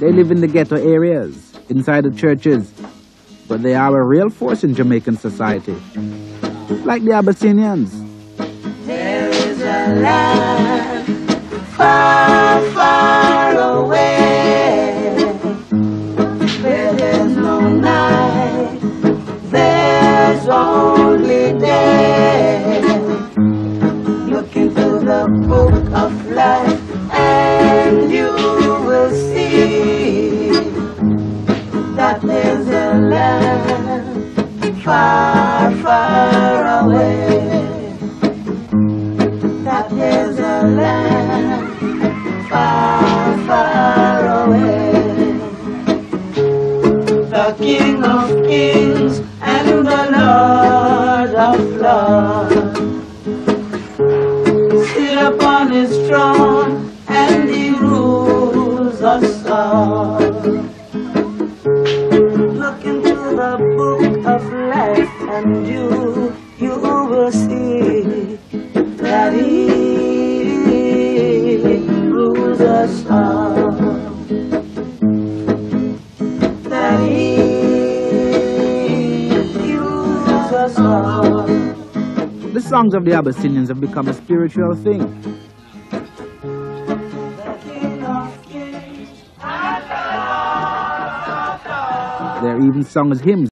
They live in the ghetto areas, inside the churches, but they are a real force in Jamaican society. Like the Abyssinians. There is a land far, far away where there's no night, there's only day. Look into the book of life and you that there's a land far, far away. That there's a land far, far away. The King of Kings and the Lord of Lords sit upon his throne and he rules us all. And you, you will see that he rules us all. That he rules us all. The songs of the Abyssinians have become a spiritual thing. They're even sung as hymns